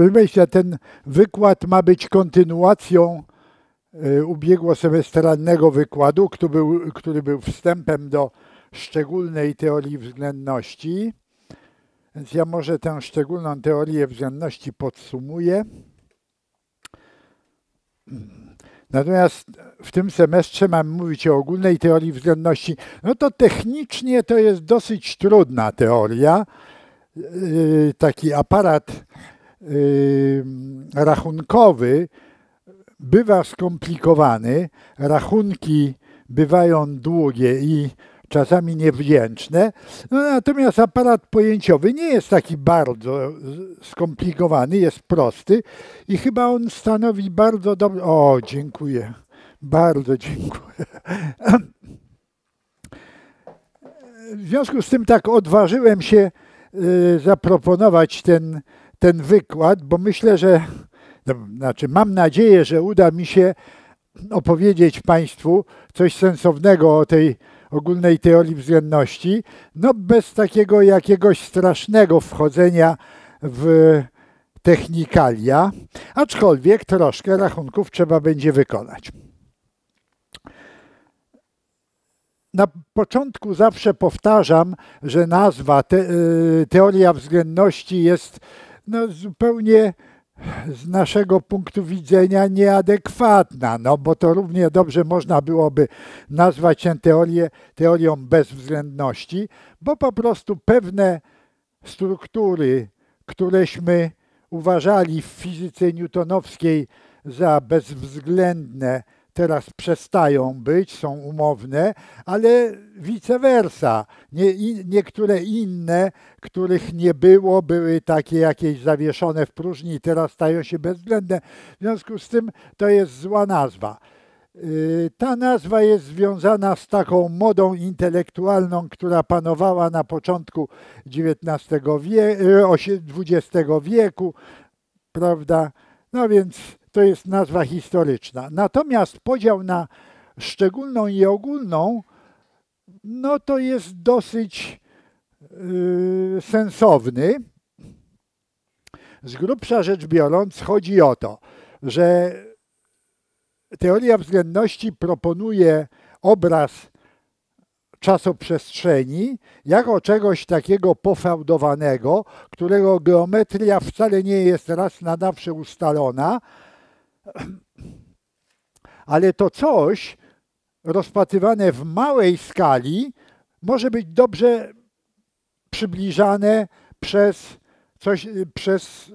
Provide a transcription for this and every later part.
Proszę Państwa, ten wykład ma być kontynuacją y, ubiegłosemestralnego wykładu, który był, który był wstępem do szczególnej teorii względności. Więc ja może tę szczególną teorię względności podsumuję. Natomiast w tym semestrze mam mówić o ogólnej teorii względności. No to technicznie to jest dosyć trudna teoria. Y, taki aparat rachunkowy bywa skomplikowany, rachunki bywają długie i czasami niewdzięczne. No, natomiast aparat pojęciowy nie jest taki bardzo skomplikowany, jest prosty i chyba on stanowi bardzo dobrze. O, dziękuję. Bardzo dziękuję. W związku z tym tak odważyłem się y, zaproponować ten, ten wykład, bo myślę, że, no, znaczy mam nadzieję, że uda mi się opowiedzieć Państwu coś sensownego o tej ogólnej teorii względności, no bez takiego jakiegoś strasznego wchodzenia w technikalia, aczkolwiek troszkę rachunków trzeba będzie wykonać. Na początku zawsze powtarzam, że nazwa te, y, teoria względności jest no, zupełnie z naszego punktu widzenia nieadekwatna, no bo to równie dobrze można byłoby nazwać tę teorię teorią bezwzględności, bo po prostu pewne struktury, któreśmy uważali w fizyce newtonowskiej za bezwzględne, teraz przestają być, są umowne, ale vice versa. Nie, in, niektóre inne, których nie było, były takie jakieś zawieszone w próżni i teraz stają się bezwzględne. W związku z tym to jest zła nazwa. Y, ta nazwa jest związana z taką modą intelektualną, która panowała na początku XIX wieku, XX wieku, prawda? No więc to jest nazwa historyczna. Natomiast podział na szczególną i ogólną, no to jest dosyć yy, sensowny. Z grubsza rzecz biorąc, chodzi o to, że teoria względności proponuje obraz czasoprzestrzeni jako czegoś takiego pofałdowanego, którego geometria wcale nie jest raz na zawsze ustalona, ale to coś rozpatrywane w małej skali może być dobrze przybliżane przez, coś, przez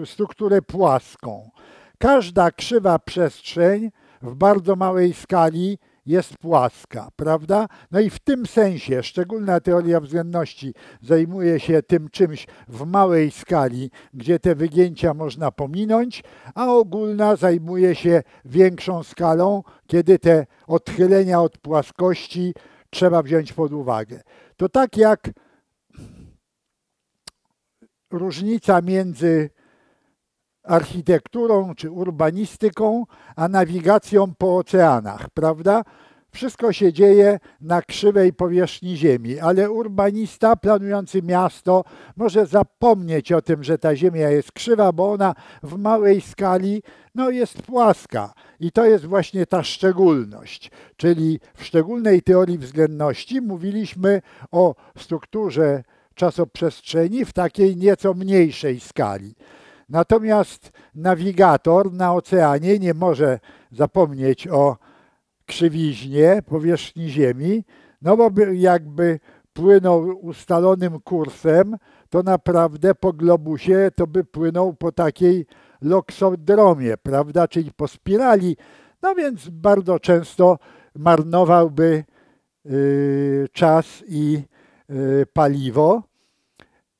yy, strukturę płaską. Każda krzywa przestrzeń w bardzo małej skali jest płaska, prawda? No i w tym sensie szczególna teoria względności zajmuje się tym czymś w małej skali, gdzie te wygięcia można pominąć, a ogólna zajmuje się większą skalą, kiedy te odchylenia od płaskości trzeba wziąć pod uwagę. To tak jak różnica między architekturą czy urbanistyką, a nawigacją po oceanach, prawda? Wszystko się dzieje na krzywej powierzchni Ziemi, ale urbanista planujący miasto może zapomnieć o tym, że ta Ziemia jest krzywa, bo ona w małej skali no, jest płaska. I to jest właśnie ta szczególność. Czyli w szczególnej teorii względności mówiliśmy o strukturze czasoprzestrzeni w takiej nieco mniejszej skali. Natomiast nawigator na oceanie nie może zapomnieć o krzywiźnie powierzchni Ziemi, no bo jakby płynął ustalonym kursem, to naprawdę po globusie to by płynął po takiej loksodromie, prawda, czyli po spirali, no więc bardzo często marnowałby y, czas i y, paliwo.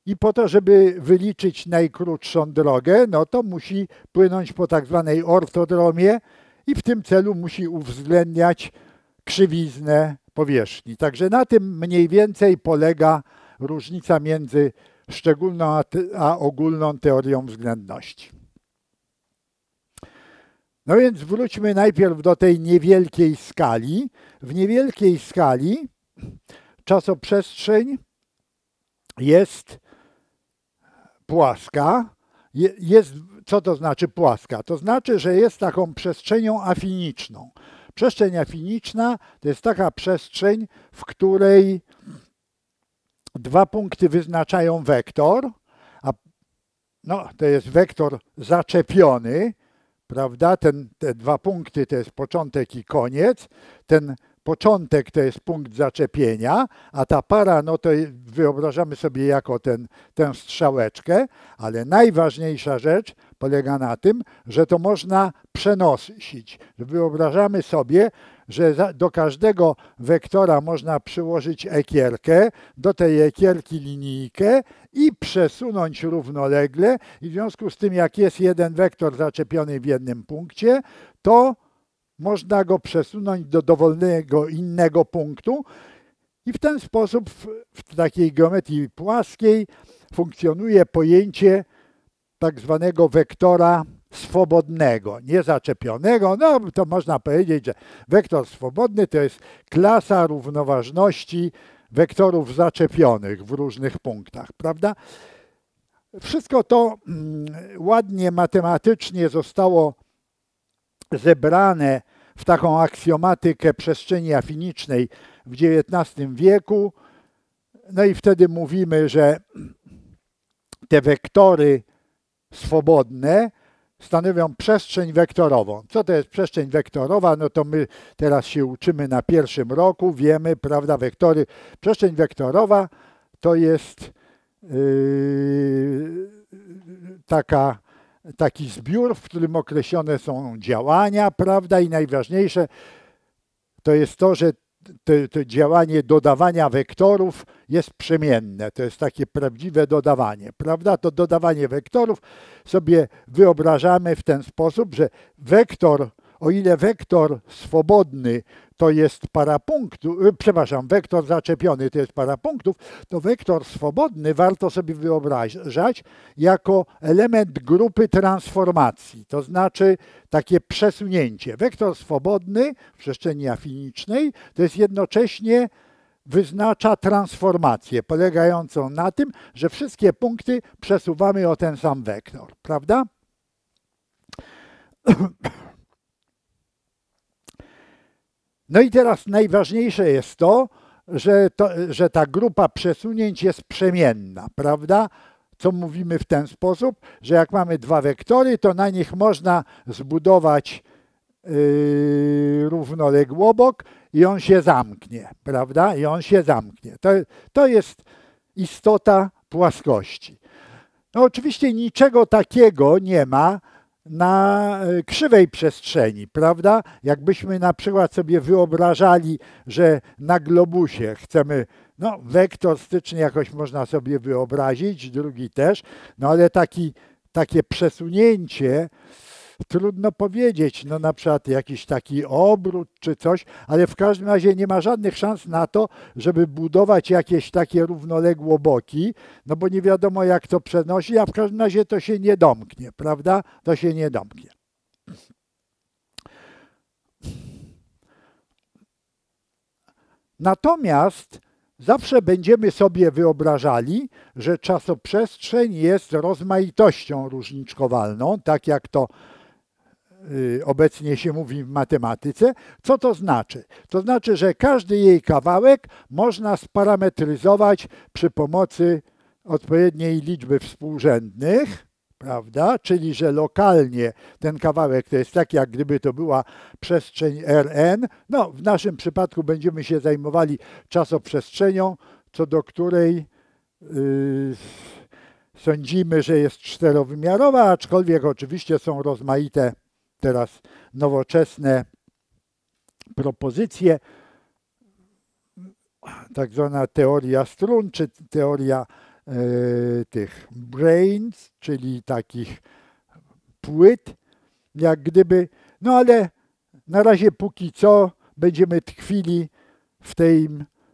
I po to, żeby wyliczyć najkrótszą drogę, no to musi płynąć po tak zwanej ortodromie i w tym celu musi uwzględniać krzywiznę powierzchni. Także na tym mniej więcej polega różnica między szczególną a, a ogólną teorią względności. No więc wróćmy najpierw do tej niewielkiej skali. W niewielkiej skali czasoprzestrzeń jest płaska jest, co to znaczy płaska? To znaczy, że jest taką przestrzenią afiniczną. Przestrzeń afiniczna to jest taka przestrzeń, w której dwa punkty wyznaczają wektor, a no, to jest wektor zaczepiony, prawda? Ten, te dwa punkty to jest początek i koniec. Ten początek to jest punkt zaczepienia, a ta para, no to wyobrażamy sobie jako ten, tę strzałeczkę, ale najważniejsza rzecz polega na tym, że to można przenosić. Wyobrażamy sobie, że do każdego wektora można przyłożyć ekierkę, do tej ekierki linijkę i przesunąć równolegle. I w związku z tym, jak jest jeden wektor zaczepiony w jednym punkcie, to można go przesunąć do dowolnego innego punktu i w ten sposób w, takiej geometrii płaskiej funkcjonuje pojęcie tak zwanego wektora swobodnego, niezaczepionego. No to można powiedzieć, że wektor swobodny to jest klasa równoważności wektorów zaczepionych w różnych punktach, prawda? Wszystko to mm, ładnie matematycznie zostało zebrane w taką aksjomatykę przestrzeni afinicznej w XIX wieku. No i wtedy mówimy, że te wektory swobodne stanowią przestrzeń wektorową. Co to jest przestrzeń wektorowa? No to my teraz się uczymy na pierwszym roku, wiemy, prawda, wektory. Przestrzeń wektorowa to jest yy, taka taki zbiór, w którym określone są działania, prawda, i najważniejsze to jest to, że to, działanie dodawania wektorów jest przemienne. To jest takie prawdziwe dodawanie, prawda? To dodawanie wektorów sobie wyobrażamy w ten sposób, że wektor, o ile wektor swobodny to jest para punktów, y, przepraszam, wektor zaczepiony to jest para punktów, to wektor swobodny warto sobie wyobrażać jako element grupy transformacji, to znaczy takie przesunięcie. Wektor swobodny w przestrzeni afinicznej to jest jednocześnie wyznacza transformację polegającą na tym, że wszystkie punkty przesuwamy o ten sam wektor, prawda? No i teraz najważniejsze jest to, że, to, że ta grupa przesunięć jest przemienna, prawda? Co mówimy w ten sposób, że jak mamy dwa wektory, to na nich można zbudować yy, równoległobok i on się zamknie, prawda? I on się zamknie. To, to jest istota płaskości. No oczywiście niczego takiego nie ma na e, krzywej przestrzeni, prawda? Jakbyśmy na przykład sobie wyobrażali, że na globusie chcemy, no wektor styczny jakoś można sobie wyobrazić, drugi też, no ale taki, takie przesunięcie trudno powiedzieć, no na przykład jakiś taki obrót czy coś, ale w każdym razie nie ma żadnych szans na to, żeby budować jakieś takie równoległe boki, no bo nie wiadomo jak to przenosi, a w każdym razie to się nie domknie, prawda? To się nie domknie. Natomiast zawsze będziemy sobie wyobrażali, że czasoprzestrzeń jest rozmaitością różniczkowalną, tak jak to obecnie się mówi w matematyce. Co to znaczy? To znaczy, że każdy jej kawałek można sparametryzować przy pomocy odpowiedniej liczby współrzędnych, prawda? Czyli, że lokalnie ten kawałek to jest tak, jak gdyby to była przestrzeń Rn. No, w naszym przypadku będziemy się zajmowali czasoprzestrzenią, co do której yy, sądzimy, że jest czterowymiarowa, aczkolwiek oczywiście są rozmaite teraz nowoczesne propozycje, tak zwana teoria strun, czy teoria e, tych brains, czyli takich płyt, jak gdyby, no ale na razie póki co będziemy tkwili w, tej,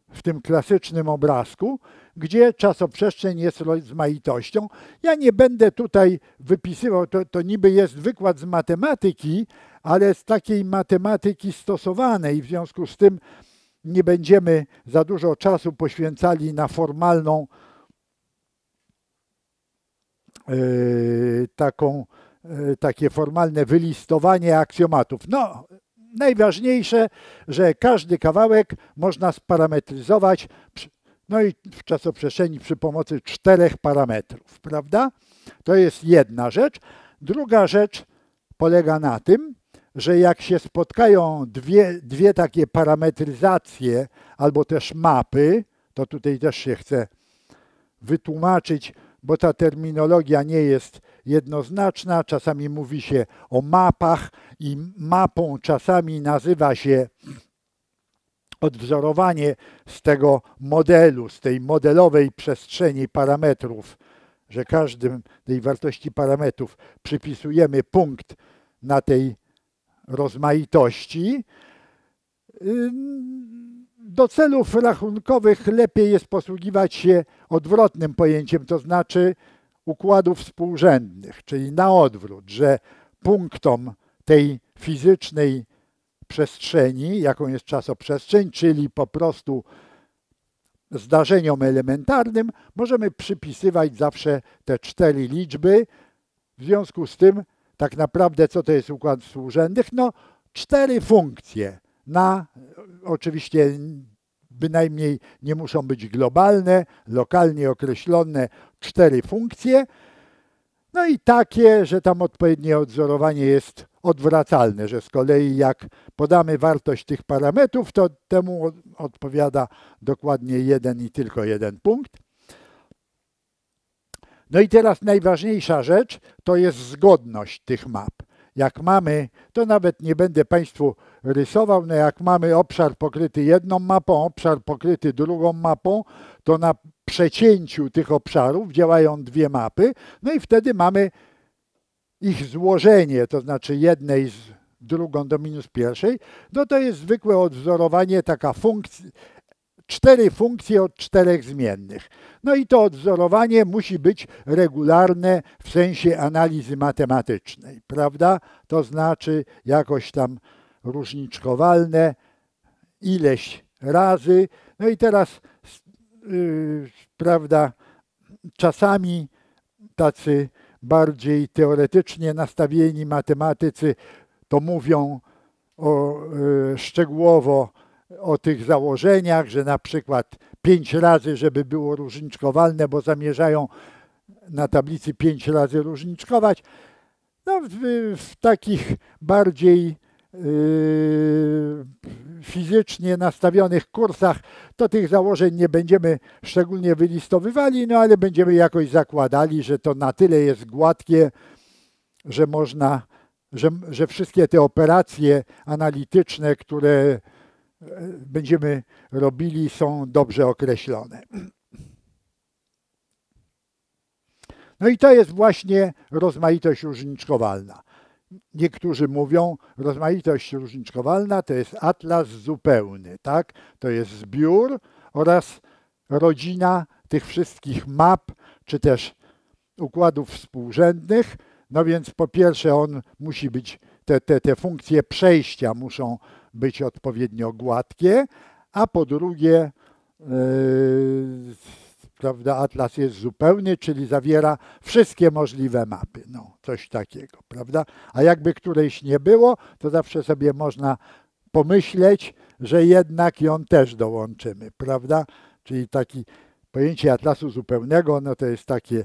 w tym klasycznym obrazku, gdzie czasoprzestrzeń jest rozmaitością. Ja nie będę tutaj wypisywał, to, to niby jest wykład z matematyki, ale z takiej matematyki stosowanej, w związku z tym nie będziemy za dużo czasu poświęcali na formalną taką, takie formalne wylistowanie aksjomatów. No, najważniejsze, że każdy kawałek można sparametryzować no i w czasoprzestrzeni przy pomocy czterech parametrów, prawda? To jest jedna rzecz. Druga rzecz polega na tym, że jak się spotkają dwie, dwie takie parametryzacje albo też mapy, to tutaj też się chcę wytłumaczyć, bo ta terminologia nie jest jednoznaczna. Czasami mówi się o mapach i mapą czasami nazywa się odwzorowanie z tego modelu, z tej modelowej przestrzeni parametrów, że każdym tej wartości parametrów przypisujemy punkt na tej rozmaitości. Do celów rachunkowych lepiej jest posługiwać się odwrotnym pojęciem, to znaczy układów współrzędnych, czyli na odwrót, że punktom tej fizycznej przestrzeni, jaką jest czasoprzestrzeń, czyli po prostu zdarzeniom elementarnym, możemy przypisywać zawsze te cztery liczby. W związku z tym, tak naprawdę, co to jest układ współrzędnych? No, cztery funkcje na, oczywiście bynajmniej nie muszą być globalne, lokalnie określone cztery funkcje. No i takie, że tam odpowiednie odzorowanie jest odwracalne, że z kolei jak podamy wartość tych parametrów, to temu odpowiada dokładnie jeden i tylko jeden punkt. No i teraz najważniejsza rzecz to jest zgodność tych map. Jak mamy, to nawet nie będę Państwu rysował, no jak mamy obszar pokryty jedną mapą, obszar pokryty drugą mapą, to na przecięciu tych obszarów działają dwie mapy, no i wtedy mamy ich złożenie, to znaczy jednej z drugą do minus pierwszej, no to jest zwykłe odwzorowanie, taka funkcja, cztery funkcje od czterech zmiennych. No i to odwzorowanie musi być regularne w sensie analizy matematycznej, prawda? To znaczy jakoś tam różniczkowalne ileś razy. No i teraz, yy, prawda, czasami tacy bardziej teoretycznie nastawieni matematycy to mówią o, y, szczegółowo o tych założeniach, że na przykład pięć razy, żeby było różniczkowalne, bo zamierzają na tablicy pięć razy różniczkować. No, w, w takich bardziej fizycznie nastawionych kursach, to tych założeń nie będziemy szczególnie wylistowywali, no ale będziemy jakoś zakładali, że to na tyle jest gładkie, że można, że, że wszystkie te operacje analityczne, które e, będziemy robili, są dobrze określone. No i to jest właśnie rozmaitość różniczkowalna. Niektórzy mówią, rozmaitość różniczkowalna to jest atlas zupełny, tak? To jest zbiór oraz rodzina tych wszystkich map, czy też układów współrzędnych. No więc po pierwsze on musi być, te, te, te funkcje przejścia muszą być odpowiednio gładkie, a po drugie yy, prawda, atlas jest zupełny, czyli zawiera wszystkie możliwe mapy, no coś takiego, prawda? A jakby którejś nie było, to zawsze sobie można pomyśleć, że jednak ją też dołączymy, prawda? Czyli taki pojęcie atlasu zupełnego, no to jest takie,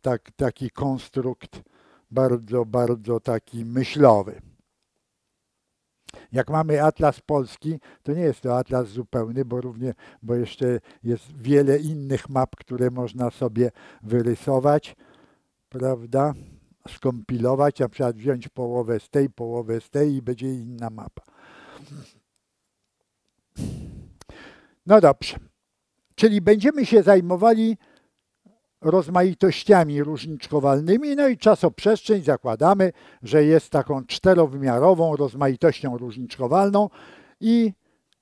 tak, taki konstrukt bardzo, bardzo taki myślowy. Jak mamy atlas polski, to nie jest to atlas zupełny, bo równie, bo jeszcze jest wiele innych map, które można sobie wyrysować, prawda? Skompilować, na przykład wziąć połowę z tej, połowę z tej i będzie inna mapa. No dobrze. Czyli będziemy się zajmowali rozmaitościami różniczkowalnymi, no i czasoprzestrzeń zakładamy, że jest taką czterowymiarową rozmaitością różniczkowalną i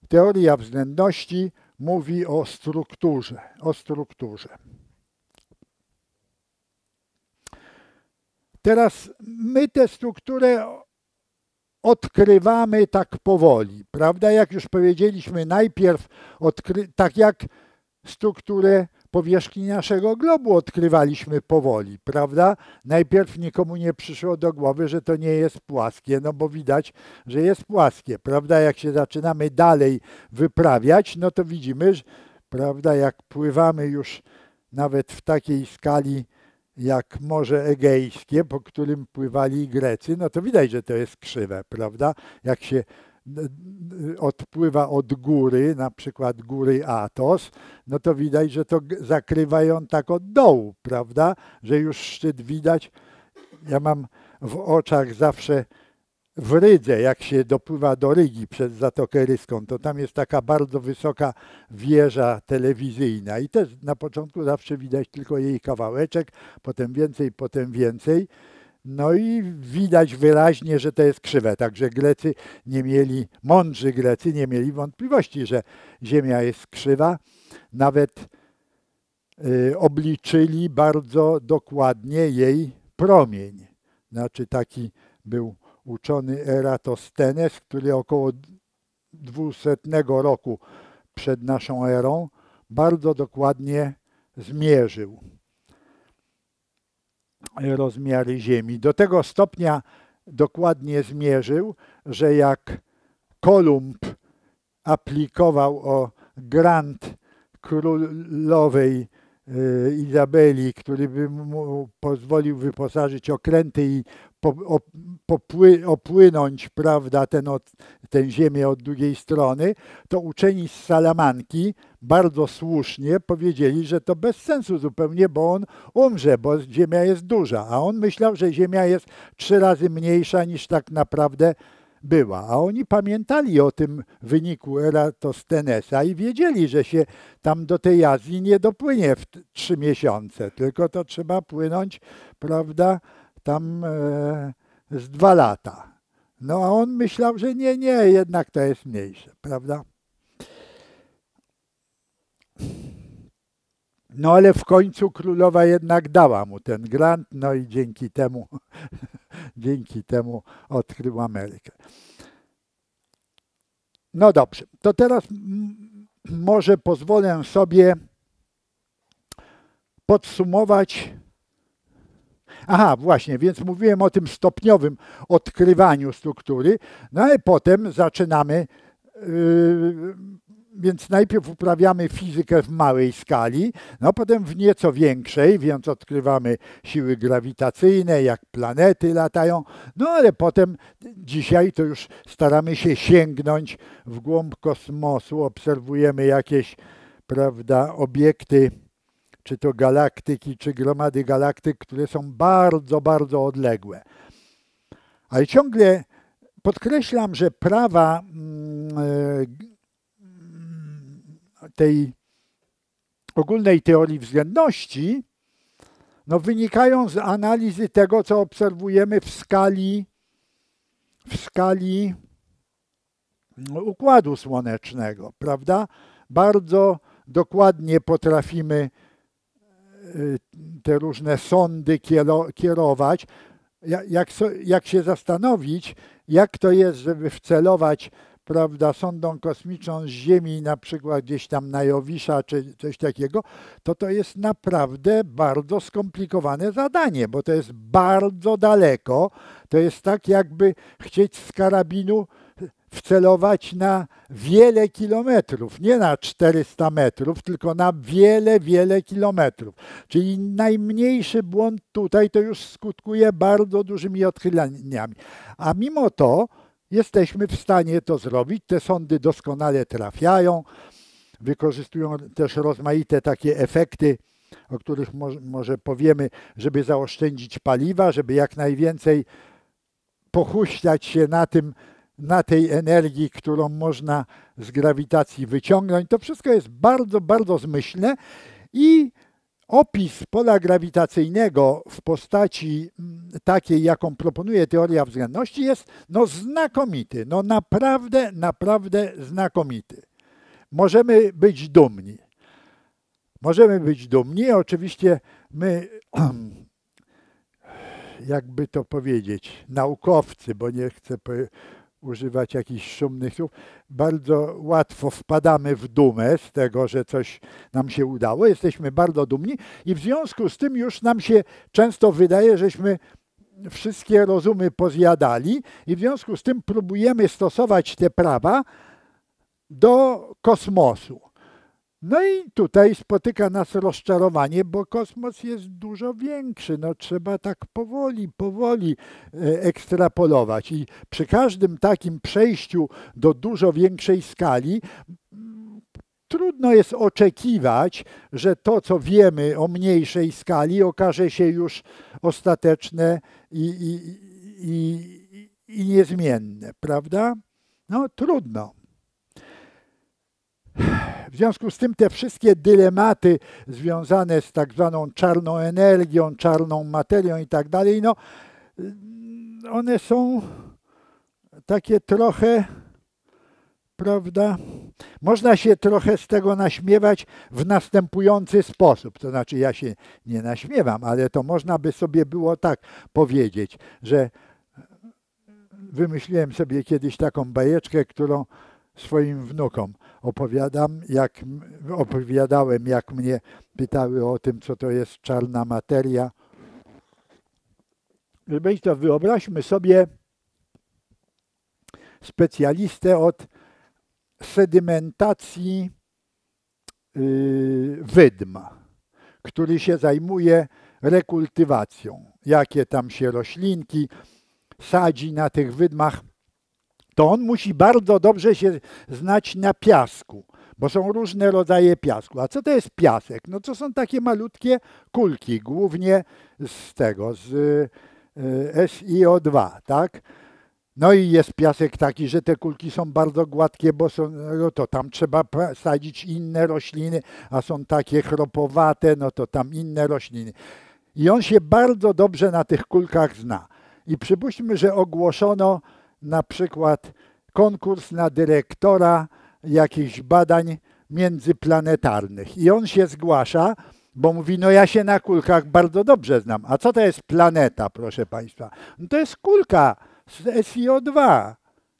teoria względności mówi o strukturze, o strukturze. Teraz my tę strukturę odkrywamy tak powoli, prawda? Jak już powiedzieliśmy, najpierw tak jak strukturę powierzchni naszego globu odkrywaliśmy powoli, prawda? Najpierw nikomu nie przyszło do głowy, że to nie jest płaskie, no bo widać, że jest płaskie, prawda? Jak się zaczynamy dalej wyprawiać, no to widzimy, że, prawda, jak pływamy już nawet w takiej skali jak Morze Egejskie, po którym pływali Grecy, no to widać, że to jest krzywe, prawda? Jak się odpływa od góry, na przykład góry Atos, no to widać, że to zakrywa ją tak od dołu, prawda? Że już szczyt widać. Ja mam w oczach zawsze w Rydze, jak się dopływa do Rygi przez Zatokę Ryską, to tam jest taka bardzo wysoka wieża telewizyjna i też na początku zawsze widać tylko jej kawałeczek, potem więcej, potem więcej. No i widać wyraźnie, że to jest krzywe. Także Grecy nie mieli, mądrzy Grecy nie mieli wątpliwości, że Ziemia jest krzywa. Nawet y, obliczyli bardzo dokładnie jej promień. Znaczy taki był uczony Eratosthenes, który około 200 roku przed naszą erą bardzo dokładnie zmierzył rozmiary Ziemi. Do tego stopnia dokładnie zmierzył, że jak Kolumb aplikował o grant królowej y, Izabeli, który by mu pozwolił wyposażyć okręty i opłynąć prawda, ten, od, tę ziemię od drugiej strony, to uczeni z Salamanki bardzo słusznie powiedzieli, że to bez sensu zupełnie, bo on umrze, bo ziemia jest duża, a on myślał, że ziemia jest trzy razy mniejsza niż tak naprawdę była. A oni pamiętali o tym wyniku Eratosthenesa i wiedzieli, że się tam do tej Azji nie dopłynie w trzy miesiące, tylko to trzeba płynąć, prawda, tam e, z dwa lata. No a on myślał, że nie, nie, jednak to jest mniejsze, prawda? No ale w końcu królowa jednak dała mu ten grant, no i dzięki temu, dzięki temu odkrył Amerykę. No dobrze, to teraz może pozwolę sobie podsumować Aha, właśnie, więc mówiłem o tym stopniowym odkrywaniu struktury, no i potem zaczynamy, yy, więc najpierw uprawiamy fizykę w małej skali, no potem w nieco większej, więc odkrywamy siły grawitacyjne, jak planety latają, no ale potem dzisiaj to już staramy się sięgnąć w głąb kosmosu, obserwujemy jakieś, prawda, obiekty, czy to galaktyki, czy gromady galaktyk, które są bardzo, bardzo odległe. Ale ciągle podkreślam, że prawa mm, e, tej ogólnej teorii względności no, wynikają z analizy tego, co obserwujemy w skali, w skali układu słonecznego, prawda? Bardzo dokładnie potrafimy te różne sądy kierować, jak, jak się zastanowić, jak to jest, żeby wcelować prawda, sondą kosmiczną z Ziemi, na przykład gdzieś tam na Jowisza czy coś takiego, to to jest naprawdę bardzo skomplikowane zadanie, bo to jest bardzo daleko. To jest tak, jakby chcieć z karabinu wcelować na wiele kilometrów, nie na 400 metrów, tylko na wiele, wiele kilometrów. Czyli najmniejszy błąd tutaj to już skutkuje bardzo dużymi odchyleniami. A mimo to jesteśmy w stanie to zrobić. Te sądy doskonale trafiają, wykorzystują też rozmaite takie efekty, o których może, powiemy, żeby zaoszczędzić paliwa, żeby jak najwięcej pochuśtać się na tym, na tej energii, którą można z grawitacji wyciągnąć. To wszystko jest bardzo, bardzo zmyślne i opis pola grawitacyjnego w postaci mm, takiej, jaką proponuje teoria względności, jest no znakomity, no naprawdę, naprawdę znakomity. Możemy być dumni. Możemy być dumni. Oczywiście my, jakby to powiedzieć, naukowcy, bo nie chcę używać jakichś szumnych słów, bardzo łatwo wpadamy w dumę z tego, że coś nam się udało. Jesteśmy bardzo dumni i w związku z tym już nam się często wydaje, żeśmy wszystkie rozumy pozjadali i w związku z tym próbujemy stosować te prawa do kosmosu. No i tutaj spotyka nas rozczarowanie, bo kosmos jest dużo większy. No trzeba tak powoli, powoli e, ekstrapolować. I przy każdym takim przejściu do dużo większej skali trudno jest oczekiwać, że to, co wiemy o mniejszej skali, okaże się już ostateczne i, i, i, i niezmienne, prawda? No trudno. W związku z tym te wszystkie dylematy związane z tak zwaną czarną energią, czarną materią i tak dalej, no one są takie trochę, prawda? Można się trochę z tego naśmiewać w następujący sposób. To znaczy, ja się nie naśmiewam, ale to można by sobie było tak powiedzieć, że wymyśliłem sobie kiedyś taką bajeczkę, którą swoim wnukom opowiadam, jak, opowiadałem, jak mnie pytały o tym, co to jest czarna materia. Państwa, wyobraźmy sobie specjalistę od sedymentacji yy, wydm, który się zajmuje rekultywacją. Jakie tam się roślinki sadzi na tych wydmach to on musi bardzo dobrze się znać na piasku, bo są różne rodzaje piasku. A co to jest piasek? No to są takie malutkie kulki, głównie z tego, z e, SiO2, tak? No i jest piasek taki, że te kulki są bardzo gładkie, bo są, no to tam trzeba sadzić inne rośliny, a są takie chropowate, no to tam inne rośliny. I on się bardzo dobrze na tych kulkach zna. I przypuśćmy, że ogłoszono na przykład konkurs na dyrektora jakichś badań międzyplanetarnych. I on się zgłasza, bo mówi, no ja się na kulkach bardzo dobrze znam. A co to jest planeta, proszę Państwa? No to jest kulka z SiO2.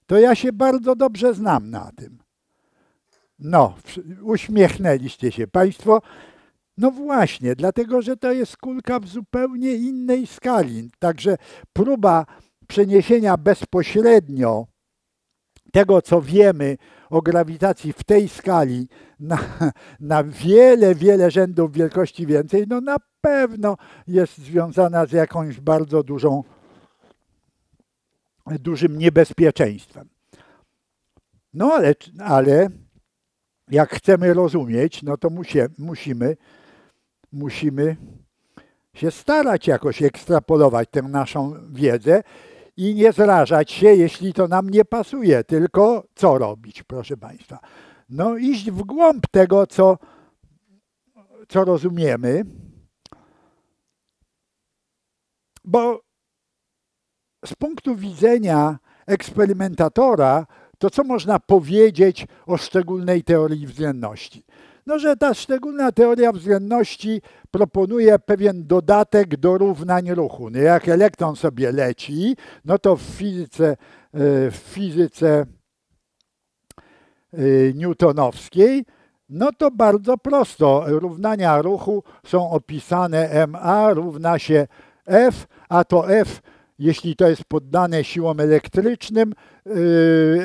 To ja się bardzo dobrze znam na tym. No, uśmiechnęliście się Państwo. No właśnie, dlatego że to jest kulka w zupełnie innej skali. Także próba przeniesienia bezpośrednio tego, co wiemy o grawitacji w tej skali na, na wiele, wiele rzędów wielkości więcej, no na pewno jest związana z jakąś bardzo dużą, dużym niebezpieczeństwem. No ale, ale jak chcemy rozumieć, no to musie, musimy, musimy się starać jakoś ekstrapolować tę naszą wiedzę i nie zrażać się, jeśli to nam nie pasuje, tylko co robić, proszę Państwa? No iść w głąb tego, co, co rozumiemy, bo z punktu widzenia eksperymentatora, to co można powiedzieć o szczególnej teorii względności? No, że ta szczególna teoria względności proponuje pewien dodatek do równań ruchu. No, jak elektron sobie leci, no to w fizyce, e, w fizyce e, newtonowskiej, no to bardzo prosto. Równania ruchu są opisane MA równa się F, a to F, jeśli to jest poddane siłom elektrycznym, e,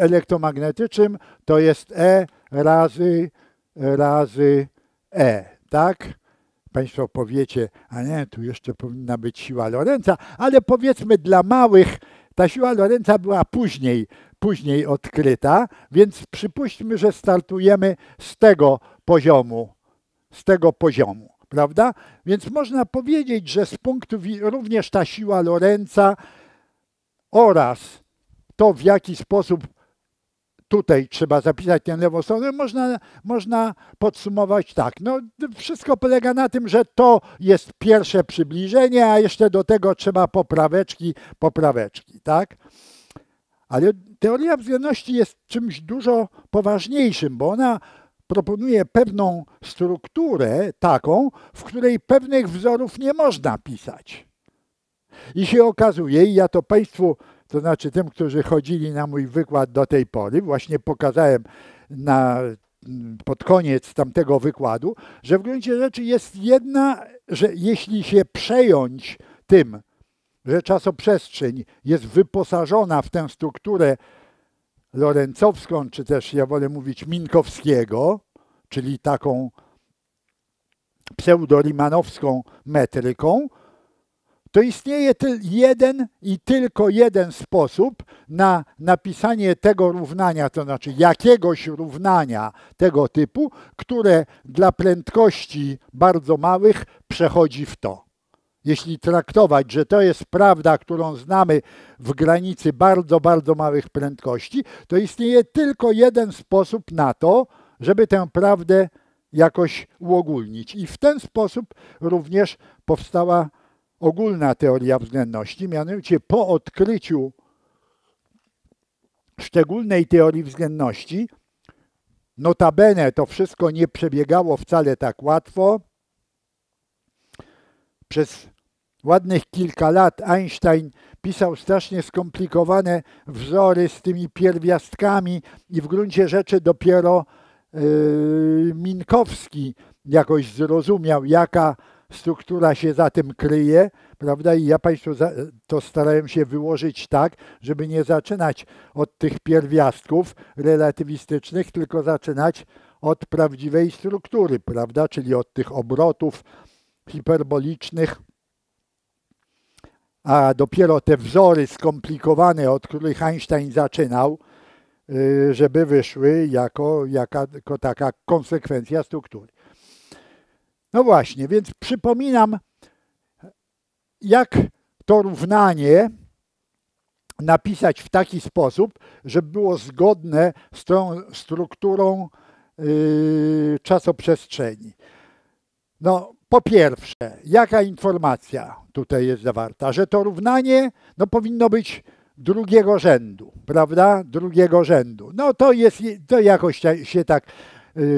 elektromagnetycznym, to jest E razy razy E, tak? Państwo powiecie, a nie, tu jeszcze powinna być siła Lorenza, ale powiedzmy dla małych ta siła Lorenza była później, później odkryta, więc przypuśćmy, że startujemy z tego poziomu, z tego poziomu, prawda? Więc można powiedzieć, że z punktu również ta siła Lorenza oraz to, w jaki sposób tutaj trzeba zapisać tę lewą stronę, można, można podsumować tak. No, wszystko polega na tym, że to jest pierwsze przybliżenie, a jeszcze do tego trzeba popraweczki, popraweczki, tak? Ale teoria względności jest czymś dużo poważniejszym, bo ona proponuje pewną strukturę taką, w której pewnych wzorów nie można pisać. I się okazuje, i ja to Państwu to znaczy tym, którzy chodzili na mój wykład do tej pory, właśnie pokazałem na, pod koniec tamtego wykładu, że w gruncie rzeczy jest jedna, że jeśli się przejąć tym, że czasoprzestrzeń jest wyposażona w tę strukturę lorencowską, czy też ja wolę mówić Minkowskiego, czyli taką pseudorimanowską metryką, to istnieje jeden i tylko jeden sposób na napisanie tego równania, to znaczy jakiegoś równania tego typu, które dla prędkości bardzo małych przechodzi w to. Jeśli traktować, że to jest prawda, którą znamy w granicy bardzo, bardzo małych prędkości, to istnieje tylko jeden sposób na to, żeby tę prawdę jakoś uogólnić. I w ten sposób również powstała ogólna teoria względności, mianowicie po odkryciu szczególnej teorii względności, notabene to wszystko nie przebiegało wcale tak łatwo. Przez ładnych kilka lat Einstein pisał strasznie skomplikowane wzory z tymi pierwiastkami i w gruncie rzeczy dopiero yy, Minkowski jakoś zrozumiał, jaka struktura się za tym kryje, prawda? I ja Państwu to starałem się wyłożyć tak, żeby nie zaczynać od tych pierwiastków relatywistycznych, tylko zaczynać od prawdziwej struktury, prawda? Czyli od tych obrotów hiperbolicznych, a dopiero te wzory skomplikowane, od których Einstein zaczynał, y, żeby wyszły jako, jako taka konsekwencja struktury. No właśnie, więc przypominam, jak to równanie napisać w taki sposób, żeby było zgodne z tą strukturą yy, czasoprzestrzeni. No, po pierwsze, jaka informacja tutaj jest zawarta? Że to równanie no, powinno być drugiego rzędu, prawda? Drugiego rzędu. No to jest, to jakoś się tak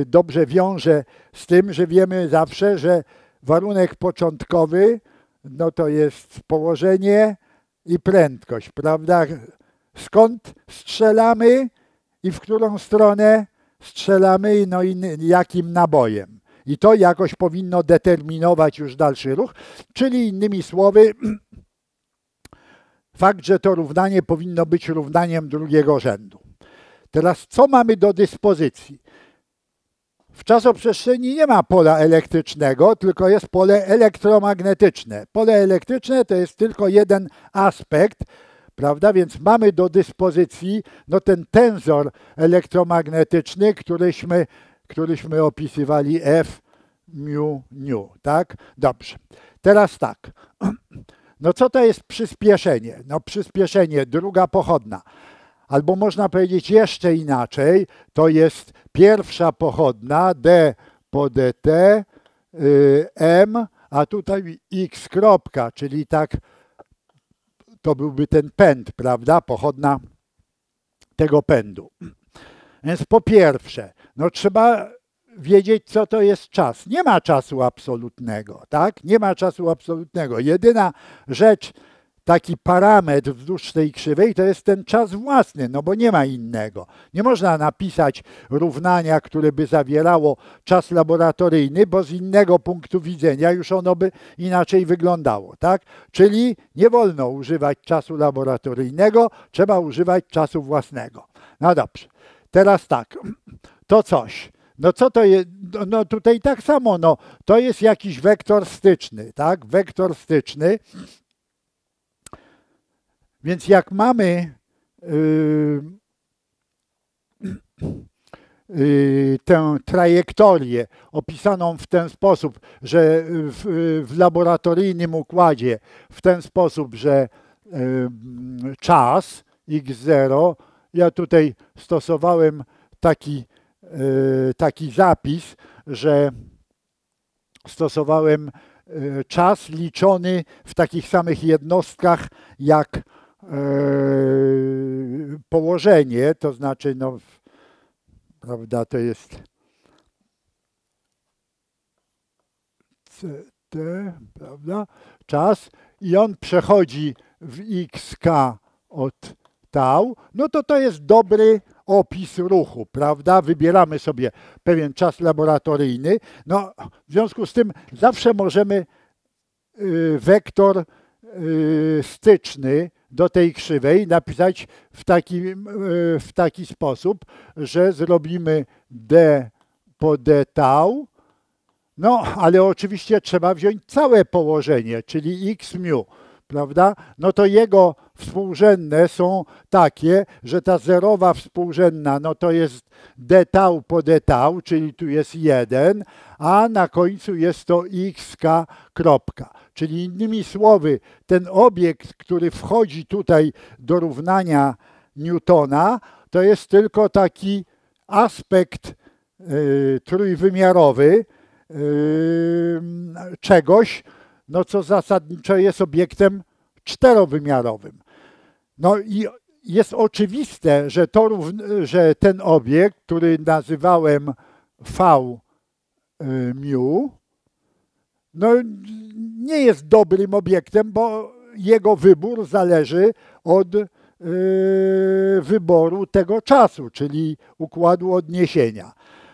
dobrze wiąże z tym, że wiemy zawsze, że warunek początkowy no to jest położenie i prędkość, prawda? Skąd strzelamy i w którą stronę strzelamy, no i jakim nabojem. I to jakoś powinno determinować już dalszy ruch, czyli innymi słowy, fakt, że to równanie powinno być równaniem drugiego rzędu. Teraz co mamy do dyspozycji? W czasoprzestrzeni nie ma pola elektrycznego, tylko jest pole elektromagnetyczne. Pole elektryczne to jest tylko jeden aspekt, prawda? Więc mamy do dyspozycji no, ten tensor elektromagnetyczny, któryśmy, któryśmy opisywali F, mu, nu, tak? Dobrze. Teraz tak. No co to jest przyspieszenie? No przyspieszenie, druga pochodna. Albo można powiedzieć jeszcze inaczej, to jest pierwsza pochodna D po dt, y, M, a tutaj x kropka, czyli tak to byłby ten pęd, prawda? Pochodna tego pędu. Więc po pierwsze, no trzeba wiedzieć, co to jest czas. Nie ma czasu absolutnego, tak? Nie ma czasu absolutnego. Jedyna rzecz, taki parametr wzdłuż tej krzywej to jest ten czas własny, no bo nie ma innego. Nie można napisać równania, które by zawierało czas laboratoryjny, bo z innego punktu widzenia już ono by inaczej wyglądało, tak? Czyli nie wolno używać czasu laboratoryjnego, trzeba używać czasu własnego. No dobrze, teraz tak, to coś. No co to jest? No tutaj tak samo, no to jest jakiś wektor styczny, tak? Wektor styczny więc jak mamy yy, yy, tę trajektorię opisaną w ten sposób, że w, w laboratoryjnym układzie w ten sposób, że yy, czas x0, ja tutaj stosowałem taki, taki zapis, że stosowałem czas liczony w takich samych jednostkach jak położenie, to znaczy, no, prawda, to jest CT, prawda, czas i on przechodzi w XK od tau, no to to jest dobry opis ruchu, prawda? Wybieramy sobie pewien czas laboratoryjny. No, w związku z tym zawsze możemy y, wektor y, styczny do tej krzywej napisać w taki, y, w taki sposób, że zrobimy d po d tau, no ale oczywiście trzeba wziąć całe położenie, czyli x mu prawda? No to jego współrzędne są takie, że ta zerowa współrzędna, no to jest d tau po d tau, czyli tu jest 1, a na końcu jest to xk kropka. Czyli innymi słowy, ten obiekt, który wchodzi tutaj do równania Newtona, to jest tylko taki aspekt y, trójwymiarowy y, czegoś, no co zasadniczo jest obiektem czterowymiarowym. No i jest oczywiste, że, to, że ten obiekt, który nazywałem V y, mu, no nie jest dobrym obiektem, bo jego wybór zależy od y, wyboru tego czasu, czyli układu odniesienia.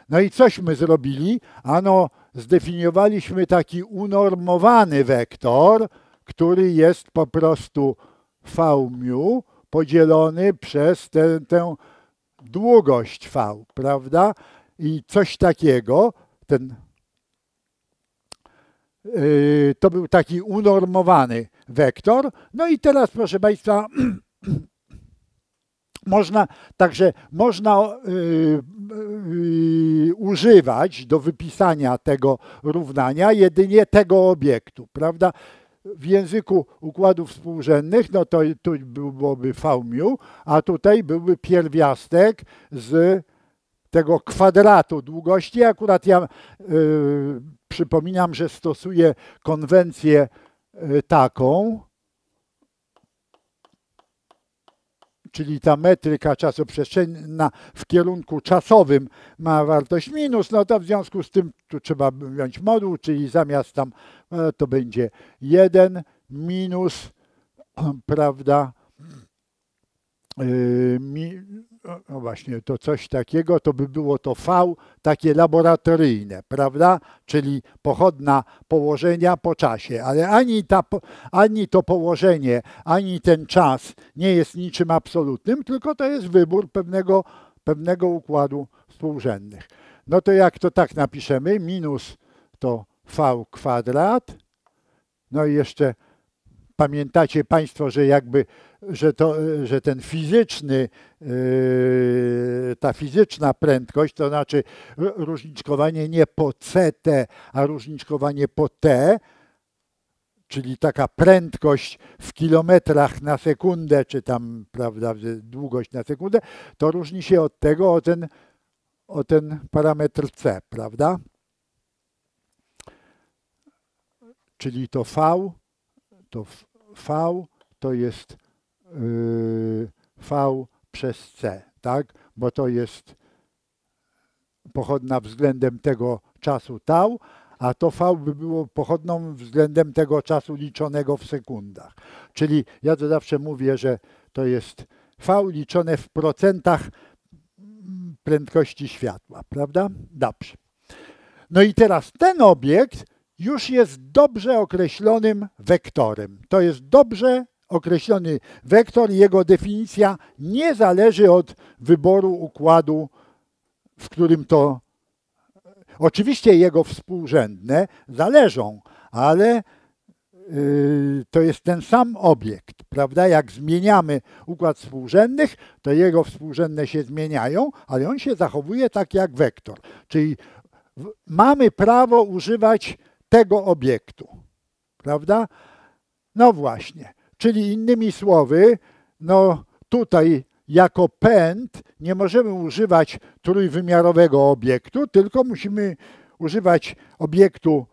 No i cośmy zrobili? Ano, zdefiniowaliśmy taki unormowany wektor, który jest po prostu v mu podzielony przez tę, tę długość v, prawda? I coś takiego, ten, to był taki unormowany wektor. No i teraz, proszę Państwa, można, także można y, y, używać do wypisania tego równania jedynie tego obiektu, prawda? W języku układów współrzędnych, no to tu byłoby v mu, a tutaj byłby pierwiastek z tego kwadratu długości. Akurat ja y, przypominam, że stosuję konwencję taką, czyli ta metryka czasoprzestrzenna w kierunku czasowym ma wartość minus, no to w związku z tym tu trzeba wziąć moduł, czyli zamiast tam e, to będzie 1 minus, prawda, mi, no właśnie, to coś takiego, to by było to V takie laboratoryjne, prawda? Czyli pochodna położenia po czasie, ale ani, ta, ani to położenie, ani ten czas nie jest niczym absolutnym, tylko to jest wybór pewnego, pewnego układu współrzędnych. No to jak to tak napiszemy, minus to V kwadrat, no i jeszcze pamiętacie Państwo, że jakby że, to, że ten fizyczny, yy, ta fizyczna prędkość, to znaczy różniczkowanie nie po CT, a różniczkowanie po T, czyli taka prędkość w kilometrach na sekundę, czy tam, prawda, długość na sekundę, to różni się od tego o ten, o ten parametr C, prawda? Czyli to V, to V to jest v przez c, tak? Bo to jest pochodna względem tego czasu tau, a to v by było pochodną względem tego czasu liczonego w sekundach. Czyli ja to zawsze mówię, że to jest v liczone w procentach prędkości światła, prawda? Dobrze. No i teraz ten obiekt już jest dobrze określonym wektorem. To jest dobrze określony wektor i jego definicja nie zależy od wyboru układu, w którym to. Oczywiście jego współrzędne zależą, ale yy, to jest ten sam obiekt, prawda? Jak zmieniamy układ współrzędnych, to jego współrzędne się zmieniają, ale on się zachowuje tak jak wektor. Czyli mamy prawo używać tego obiektu, prawda? No właśnie. Czyli innymi słowy, no tutaj jako pęd nie możemy używać trójwymiarowego obiektu, tylko musimy używać obiektu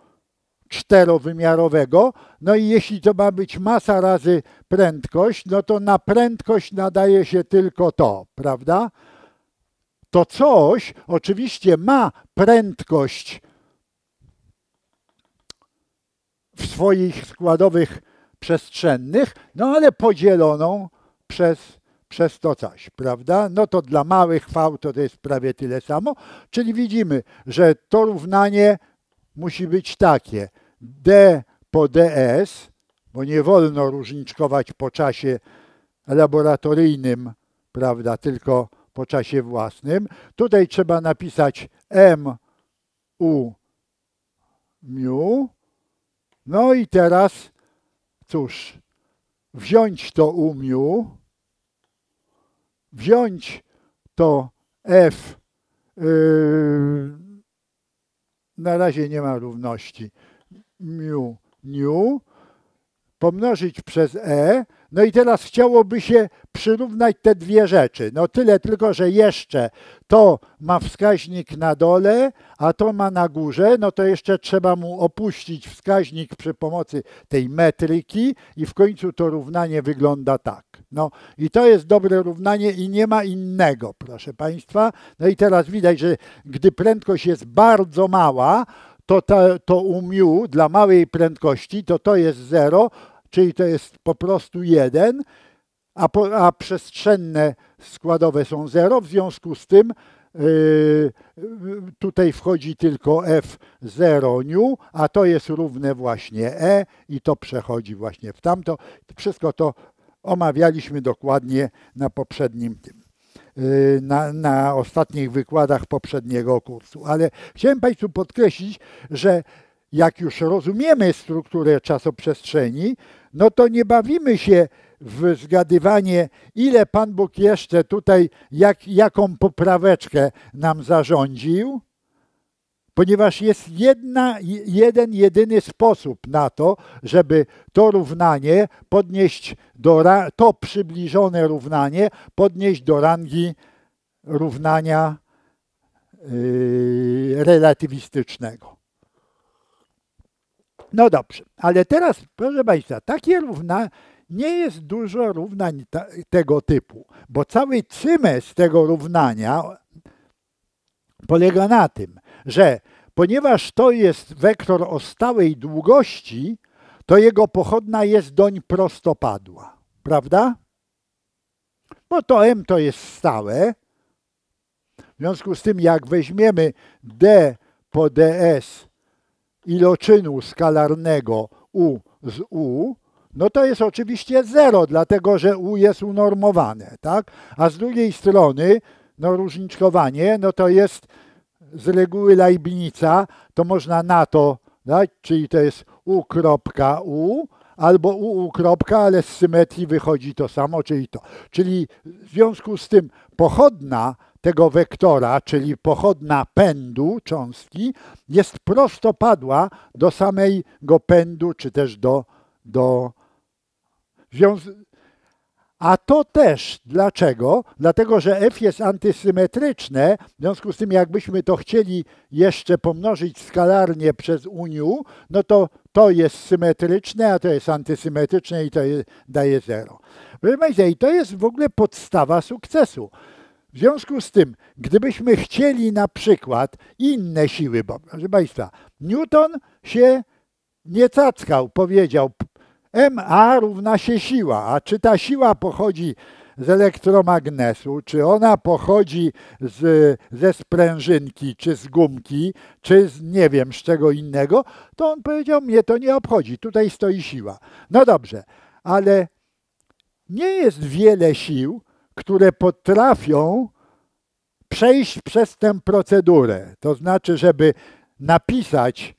czterowymiarowego. No i jeśli to ma być masa razy prędkość, no to na prędkość nadaje się tylko to, prawda? To coś oczywiście ma prędkość w swoich składowych przestrzennych, no ale podzieloną przez, przez to coś, prawda? No to dla małych V to, to jest prawie tyle samo, czyli widzimy, że to równanie musi być takie. D po ds, bo nie wolno różniczkować po czasie laboratoryjnym, prawda, tylko po czasie własnym. Tutaj trzeba napisać m u mu. No i teraz, cóż, wziąć to u mu, wziąć to f, yy, na razie nie ma równości, mu, nu, pomnożyć przez e, no i teraz chciałoby się przyrównać te dwie rzeczy. No tyle tylko, że jeszcze to ma wskaźnik na dole, a to ma na górze, no to jeszcze trzeba mu opuścić wskaźnik przy pomocy tej metryki i w końcu to równanie wygląda tak. No i to jest dobre równanie i nie ma innego, proszę Państwa. No i teraz widać, że gdy prędkość jest bardzo mała, to, to u mu dla małej prędkości to to jest 0, czyli to jest po prostu 1, a, po, a przestrzenne składowe są 0, w związku z tym yy, tutaj wchodzi tylko F0 new, a to jest równe właśnie E i to przechodzi właśnie w tamto. Wszystko to omawialiśmy dokładnie na poprzednim tym. Yy, na, na ostatnich wykładach poprzedniego kursu. Ale chciałem Państwu podkreślić, że jak już rozumiemy strukturę czasoprzestrzeni, no to nie bawimy się w zgadywanie, ile Pan Bóg jeszcze tutaj, jak, jaką popraweczkę nam zarządził, ponieważ jest jedna, jeden, jedyny sposób na to, żeby to równanie podnieść do, to przybliżone równanie podnieść do rangi równania yy, relatywistycznego. No dobrze, ale teraz, proszę Państwa, takie równa nie jest dużo równań ta, tego typu, bo cały cymes tego równania polega na tym, że ponieważ to jest wektor o stałej długości, to jego pochodna jest doń prostopadła, prawda? Bo to m to jest stałe. W związku z tym, jak weźmiemy d po ds iloczynu skalarnego u z u, no to jest oczywiście zero, dlatego że u jest unormowane, tak? A z drugiej strony, no różniczkowanie, no to jest z reguły Leibnica, to można na to dać, czyli to jest u kropka u, albo u, u kropka, ale z symetrii wychodzi to samo, czyli to. Czyli w związku z tym pochodna tego wektora, czyli pochodna pędu cząstki, jest prostopadła do samego pędu, czy też do, do a to też dlaczego? Dlatego, że f jest antysymetryczne, w związku z tym jakbyśmy to chcieli jeszcze pomnożyć skalarnie przez uniu, no to to jest symetryczne, a to jest antysymetryczne i to daje zero. Proszę Państwa, i to jest w ogóle podstawa sukcesu. W związku z tym, gdybyśmy chcieli na przykład inne siły, bo proszę Państwa, Newton się nie cackał, powiedział, MA równa się siła, a czy ta siła pochodzi z elektromagnesu, czy ona pochodzi z, ze sprężynki, czy z gumki, czy z nie wiem z czego innego, to on powiedział, mnie to nie obchodzi, tutaj stoi siła. No dobrze, ale nie jest wiele sił, które potrafią przejść przez tę procedurę. To znaczy, żeby napisać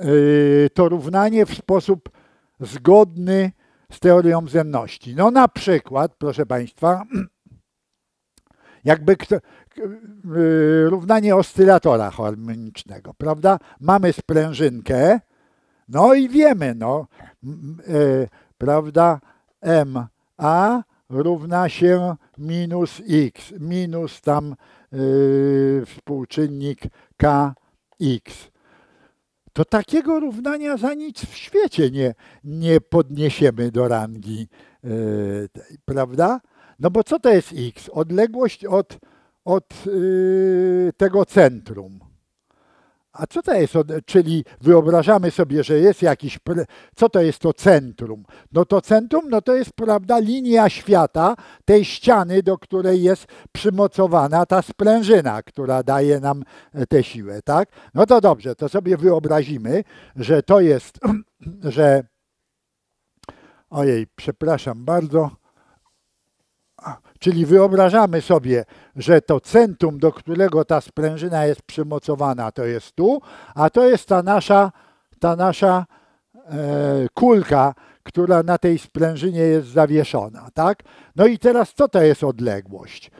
yy, to równanie w sposób zgodny z teorią wzajemności. No na przykład, proszę Państwa, jakby kto, yy, równanie oscylatora harmonicznego, prawda? Mamy sprężynkę, no i wiemy, no, yy, prawda, MA równa się minus x, minus tam yy, współczynnik kx to takiego równania za nic w świecie nie, nie podniesiemy do rangi, yy, prawda? No bo co to jest x? Odległość od, od yy, tego centrum. A co to jest, czyli wyobrażamy sobie, że jest jakiś, co to jest to centrum? No to centrum, no to jest, prawda, linia świata tej ściany, do której jest przymocowana ta sprężyna, która daje nam e, tę siłę, tak? No to dobrze, to sobie wyobrazimy, że to jest, że, ojej, przepraszam bardzo, Czyli wyobrażamy sobie, że to centrum, do którego ta sprężyna jest przymocowana, to jest tu, a to jest ta nasza, ta nasza e, kulka, która na tej sprężynie jest zawieszona. Tak? No i teraz co to jest odległość?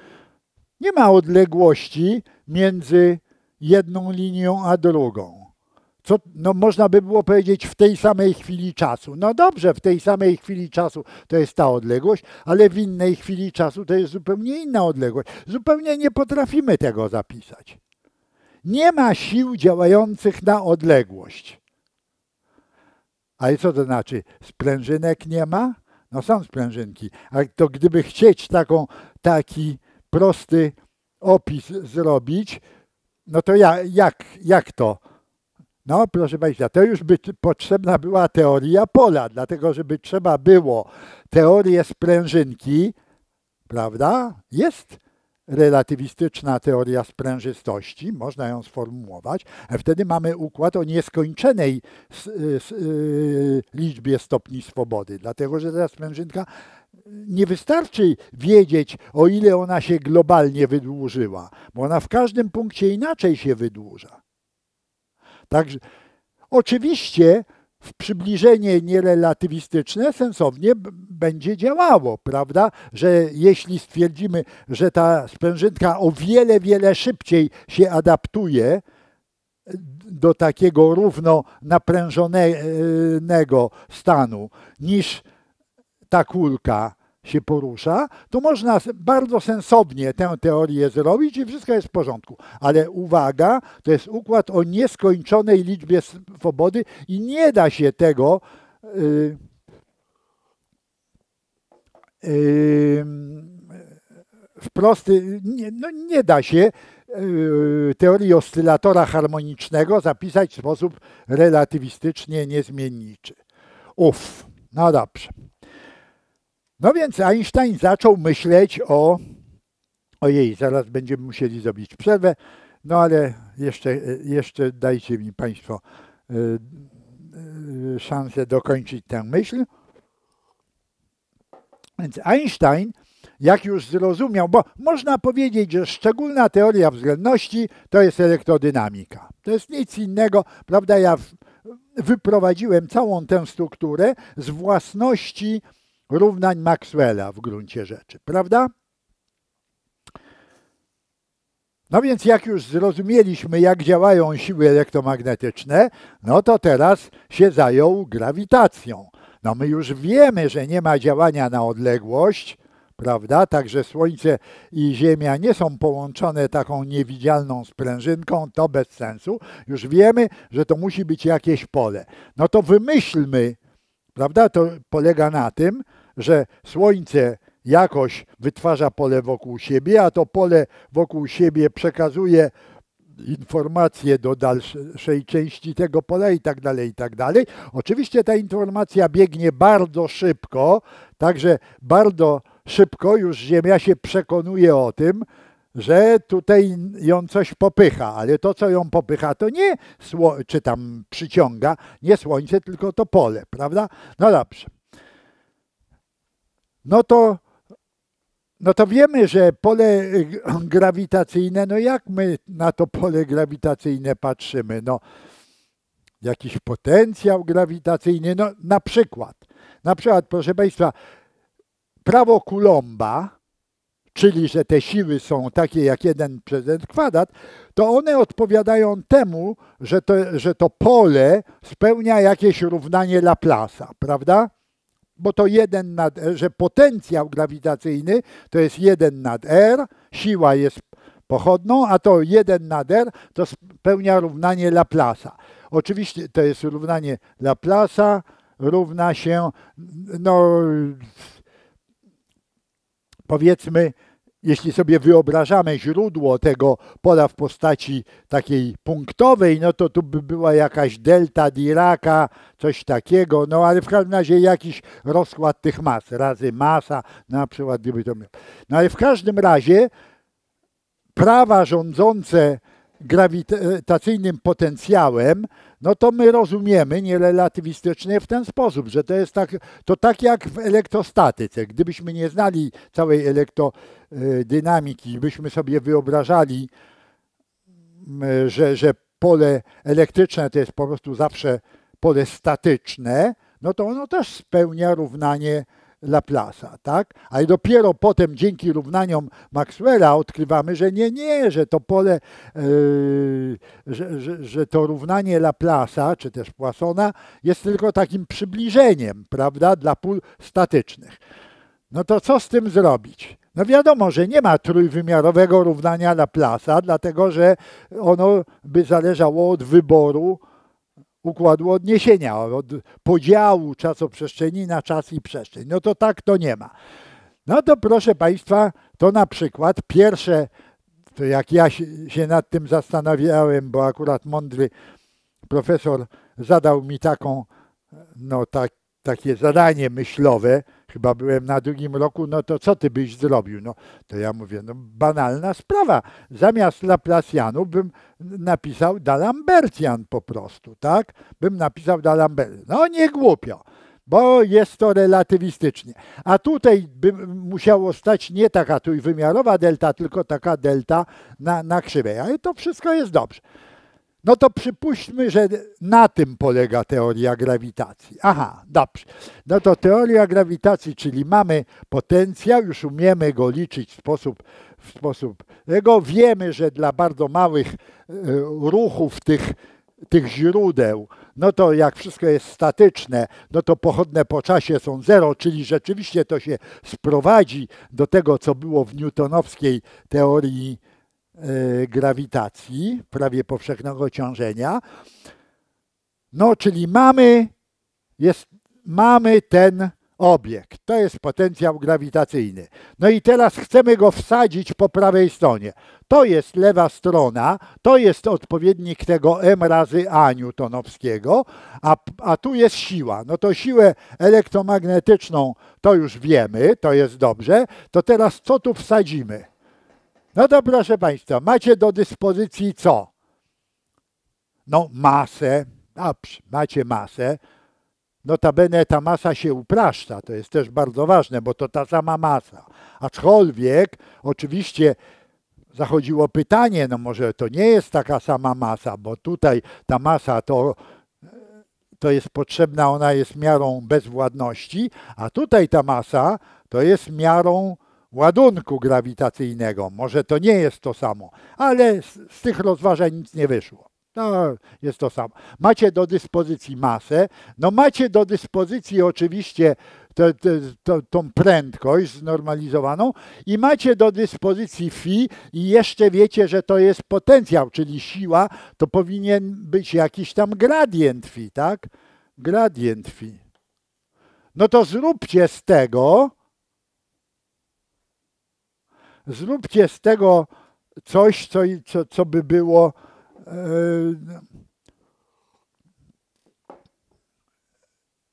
Nie ma odległości między jedną linią a drugą co no, można by było powiedzieć w tej samej chwili czasu. No dobrze, w tej samej chwili czasu to jest ta odległość, ale w innej chwili czasu to jest zupełnie inna odległość. Zupełnie nie potrafimy tego zapisać. Nie ma sił działających na odległość. Ale co to znaczy? Sprężynek nie ma? No są sprężynki. A to gdyby chcieć taką, taki prosty opis zrobić, no to ja, jak, jak to? No, proszę Państwa, to już by potrzebna była teoria pola, dlatego żeby trzeba było teorię sprężynki, prawda? Jest relatywistyczna teoria sprężystości, można ją sformułować, a wtedy mamy układ o nieskończonej y, liczbie stopni swobody, dlatego że ta sprężynka nie wystarczy wiedzieć, o ile ona się globalnie wydłużyła, bo ona w każdym punkcie inaczej się wydłuża. Także oczywiście w przybliżenie nierelatywistyczne sensownie będzie działało, prawda? Że jeśli stwierdzimy, że ta sprężynka o wiele, wiele szybciej się adaptuje do takiego równo naprężonego stanu niż ta kulka, się porusza, to można bardzo sensownie tę teorię zrobić i wszystko jest w porządku. Ale uwaga, to jest układ o nieskończonej liczbie swobody i nie da się tego yy, yy, w prosty, nie, no nie da się yy, teorii oscylatora harmonicznego zapisać w sposób relatywistycznie niezmienniczy. Uff, no dobrze. No więc Einstein zaczął myśleć o. Ojej, zaraz będziemy musieli zrobić przerwę, no ale jeszcze, jeszcze dajcie mi Państwo y, y, szansę dokończyć tę myśl. Więc Einstein, jak już zrozumiał, bo można powiedzieć, że szczególna teoria względności to jest elektrodynamika. To jest nic innego, prawda? Ja wyprowadziłem całą tę strukturę z własności równań Maxwella w gruncie rzeczy, prawda? No więc jak już zrozumieliśmy, jak działają siły elektromagnetyczne, no to teraz się zajął grawitacją. No my już wiemy, że nie ma działania na odległość, prawda? Także Słońce i Ziemia nie są połączone taką niewidzialną sprężynką, to bez sensu. Już wiemy, że to musi być jakieś pole. No to wymyślmy, prawda? To polega na tym, że Słońce jakoś wytwarza pole wokół siebie, a to pole wokół siebie przekazuje informacje do dalszej części tego pola i tak dalej, i tak dalej. Oczywiście ta informacja biegnie bardzo szybko, także bardzo szybko już Ziemia się przekonuje o tym, że tutaj ją coś popycha, ale to, co ją popycha, to nie czy tam przyciąga, nie Słońce, tylko to pole, prawda? No dobrze no to, no to wiemy, że pole grawitacyjne, no jak my na to pole grawitacyjne patrzymy? No, jakiś potencjał grawitacyjny, no na przykład, na przykład, proszę Państwa, prawo Coulomba, czyli że te siły są takie jak jeden przez n kwadrat, to one odpowiadają temu, że to, że to pole spełnia jakieś równanie Laplace'a, prawda? Bo to jeden nad, że potencjał grawitacyjny to jest 1 nad r, siła jest pochodną, a to 1 nad r to spełnia równanie Laplace'a. Oczywiście to jest równanie Laplace'a równa się, no powiedzmy, jeśli sobie wyobrażamy źródło tego pola w postaci takiej punktowej, no to tu by była jakaś delta Diraka, coś takiego, no ale w każdym razie jakiś rozkład tych mas, razy masa, na przykład gdyby to miał. No ale w każdym razie prawa rządzące grawitacyjnym potencjałem, no to my rozumiemy nierelatywistycznie w ten sposób, że to jest tak, to tak jak w elektrostatyce. Gdybyśmy nie znali całej elektrodynamiki, byśmy sobie wyobrażali, że, że pole elektryczne to jest po prostu zawsze pole statyczne, no to ono też spełnia równanie Laplace'a, tak? Ale dopiero potem dzięki równaniom Maxwella odkrywamy, że nie, nie, że to pole, yy, że, że, że, to równanie Laplace'a, czy też Poissona jest tylko takim przybliżeniem, prawda, dla pól statycznych. No to co z tym zrobić? No wiadomo, że nie ma trójwymiarowego równania Laplace'a, dlatego że ono by zależało od wyboru układu odniesienia, od podziału czasoprzestrzeni na czas i przestrzeń. No to tak to nie ma. No to proszę Państwa, to na przykład pierwsze, to jak ja się nad tym zastanawiałem, bo akurat mądry profesor zadał mi taką, no tak, takie zadanie myślowe, chyba byłem na drugim roku, no to co ty byś zrobił? No to ja mówię, no banalna sprawa. Zamiast Laplacianów bym napisał D'Alembertian po prostu, tak? Bym napisał D'Alembertian. No nie głupio bo jest to relatywistycznie. A tutaj by musiało stać nie taka trójwymiarowa delta, tylko taka delta na, na krzywej. Ale to wszystko jest dobrze. No to przypuśćmy, że na tym polega teoria grawitacji. Aha, dobrze. No to teoria grawitacji, czyli mamy potencjał, już umiemy go liczyć w sposób, w sposób tego. Wiemy, że dla bardzo małych e, ruchów tych, tych źródeł, no to jak wszystko jest statyczne, no to pochodne po czasie są zero, czyli rzeczywiście to się sprowadzi do tego, co było w newtonowskiej teorii grawitacji, prawie powszechnego ciążenia. No, czyli mamy, jest, mamy ten obiekt. To jest potencjał grawitacyjny. No i teraz chcemy go wsadzić po prawej stronie. To jest lewa strona, to jest odpowiednik tego m razy a newtonowskiego, a, a tu jest siła. No to siłę elektromagnetyczną to już wiemy, to jest dobrze. To teraz co tu wsadzimy? No to proszę Państwa, macie do dyspozycji co? No masę, dobrze, macie masę. Notabene ta masa się upraszcza, to jest też bardzo ważne, bo to ta sama masa. Aczkolwiek oczywiście zachodziło pytanie, no może to nie jest taka sama masa, bo tutaj ta masa to, to jest potrzebna, ona jest miarą bezwładności, a tutaj ta masa to jest miarą ładunku grawitacyjnego. Może to nie jest to samo, ale z, z tych rozważań nic nie wyszło. No, jest to samo. Macie do dyspozycji masę, no macie do dyspozycji oczywiście to, to, to, tą prędkość znormalizowaną i macie do dyspozycji phi i jeszcze wiecie, że to jest potencjał, czyli siła, to powinien być jakiś tam gradient phi, tak? Gradient phi. No to zróbcie z tego, zróbcie z tego coś, co, co, co by było e,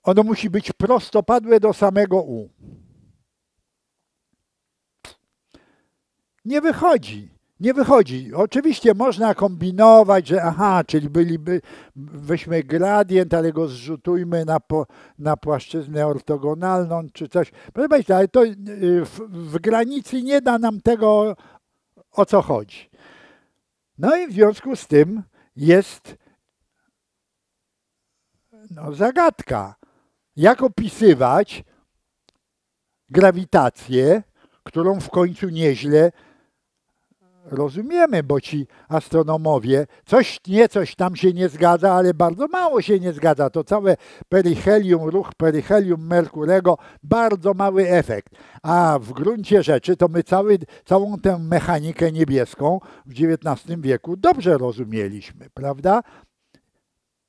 ono musi być prostopadłe do samego U. Nie wychodzi. Nie wychodzi. Oczywiście można kombinować, że aha, czyli byliby, weźmy gradient, ale go zrzutujmy na, po, na płaszczyznę ortogonalną czy coś. Proszę Państwa, ale to y, w, w granicy nie da nam tego, o co chodzi. No i w związku z tym jest no, zagadka. Jak opisywać grawitację, którą w końcu nieźle rozumiemy, bo ci astronomowie, coś nie coś tam się nie zgadza, ale bardzo mało się nie zgadza. To całe peryhelium, ruch peryhelium Merkurego, bardzo mały efekt. A w gruncie rzeczy to my cały, całą tę mechanikę niebieską w XIX wieku dobrze rozumieliśmy, prawda?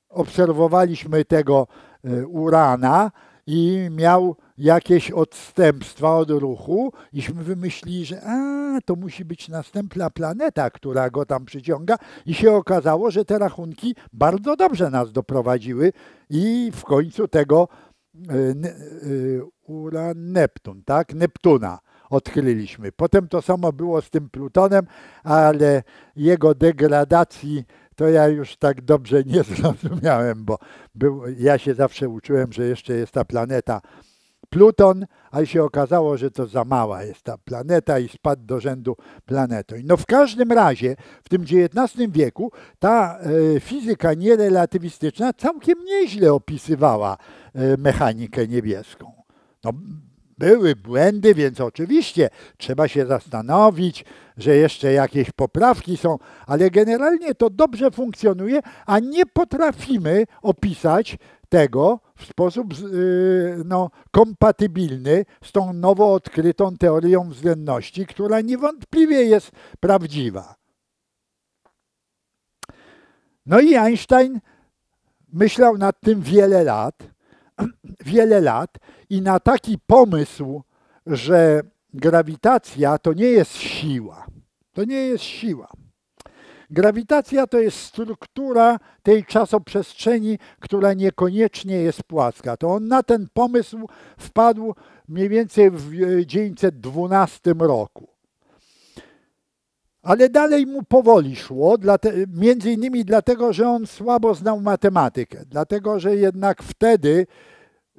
Obserwowaliśmy tego e, Urana i miał jakieś odstępstwa od ruchu, iśmy wymyślili, że a, to musi być następna planeta, która go tam przyciąga i się okazało, że te rachunki bardzo dobrze nas doprowadziły i w końcu tego y, y, Uran Neptun, tak? Neptuna odkryliśmy. Potem to samo było z tym Plutonem, ale jego degradacji to ja już tak dobrze nie zrozumiałem, bo był, ja się zawsze uczyłem, że jeszcze jest ta planeta Pluton, a się okazało, że to za mała jest ta planeta i spadł do rzędu planetą. No w każdym razie w tym XIX wieku ta e, fizyka nierelatywistyczna całkiem nieźle opisywała e, mechanikę niebieską. No, były błędy, więc oczywiście trzeba się zastanowić, że jeszcze jakieś poprawki są, ale generalnie to dobrze funkcjonuje, a nie potrafimy opisać tego w sposób y, no, kompatybilny z tą nowo odkrytą teorią względności, która niewątpliwie jest prawdziwa. No i Einstein myślał nad tym wiele lat, wiele lat i na taki pomysł, że grawitacja to nie jest siła. To nie jest siła. Grawitacja to jest struktura tej czasoprzestrzeni, która niekoniecznie jest płaska. To on na ten pomysł wpadł mniej więcej w 1912 roku. Ale dalej mu powoli szło, między innymi dlatego, że on słabo znał matematykę, dlatego, że jednak wtedy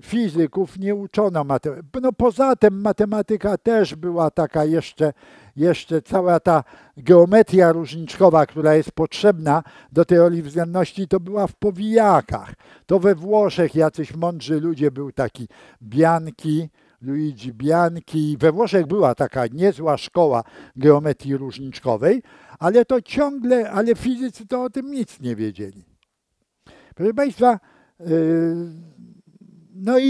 fizyków nie uczono matematyki. No poza tym matematyka też była taka jeszcze, jeszcze cała ta geometria różniczkowa, która jest potrzebna do teorii względności, to była w powijakach. To we Włoszech jacyś mądrzy ludzie, był taki Bianchi, Luigi Bianchi. We Włoszech była taka niezła szkoła geometrii różniczkowej, ale to ciągle, ale fizycy to o tym nic nie wiedzieli. Proszę Państwa, yy, no i,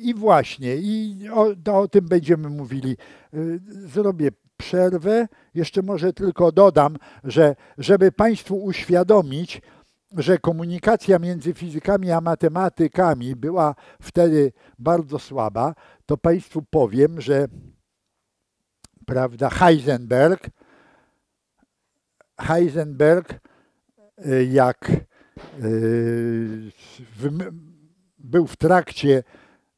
i właśnie, i o, o tym będziemy mówili. Y, zrobię przerwę. Jeszcze może tylko dodam, że żeby Państwu uświadomić, że komunikacja między fizykami a matematykami była wtedy bardzo słaba, to Państwu powiem, że prawda, Heisenberg, Heisenberg y, jak y, był w trakcie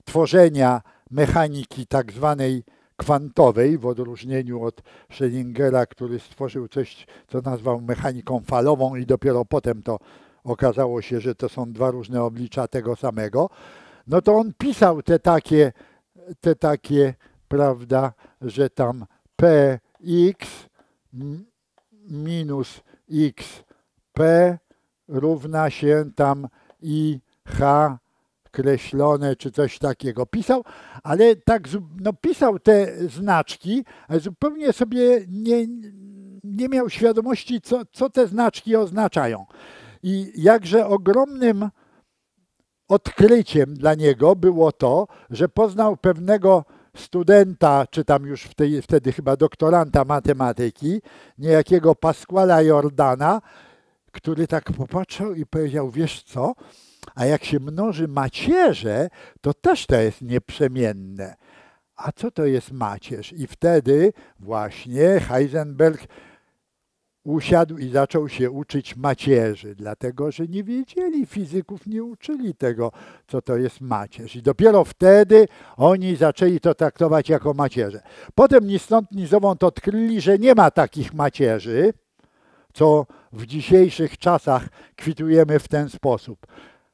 tworzenia mechaniki tak zwanej kwantowej, w odróżnieniu od Schrödingera, który stworzył coś, co nazwał mechaniką falową i dopiero potem to okazało się, że to są dwa różne oblicza tego samego, no to on pisał te takie, te takie, prawda, że tam px minus xp równa się tam i h kreślone czy coś takiego. Pisał, ale tak no, pisał te znaczki, ale zupełnie sobie nie, nie miał świadomości, co, co te znaczki oznaczają. I jakże ogromnym odkryciem dla niego było to, że poznał pewnego studenta, czy tam już wtedy chyba doktoranta matematyki, niejakiego Pasquala Jordana, który tak popatrzył i powiedział, wiesz co, a jak się mnoży macierze, to też to jest nieprzemienne. A co to jest macierz? I wtedy właśnie Heisenberg usiadł i zaczął się uczyć macierzy, dlatego że nie wiedzieli, fizyków nie uczyli tego, co to jest macierz. I dopiero wtedy oni zaczęli to traktować jako macierze. Potem ni stąd, ni zowąd odkryli, że nie ma takich macierzy, co w dzisiejszych czasach kwitujemy w ten sposób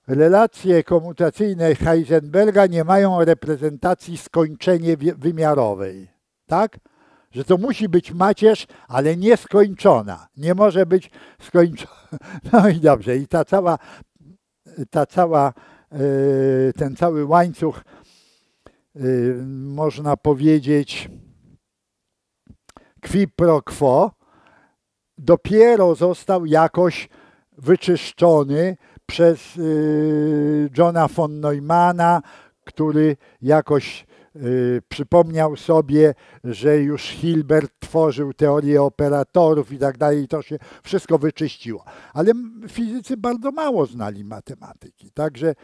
relacje komutacyjne Heisenberga nie mają reprezentacji skończenie wymiarowej. Tak? Że to musi być macierz, ale nieskończona. Nie może być skończona. No i dobrze. I ta cała, ta cała e, ten cały łańcuch, e, można powiedzieć, qui pro quo, dopiero został jakoś wyczyszczony przez y, Johna von Neumana, który jakoś y, przypomniał sobie, że już Hilbert tworzył teorię operatorów i tak dalej, i to się wszystko wyczyściło. Ale fizycy bardzo mało znali matematyki, także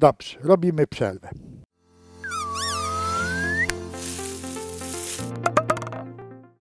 Dobrze, robimy przerwę.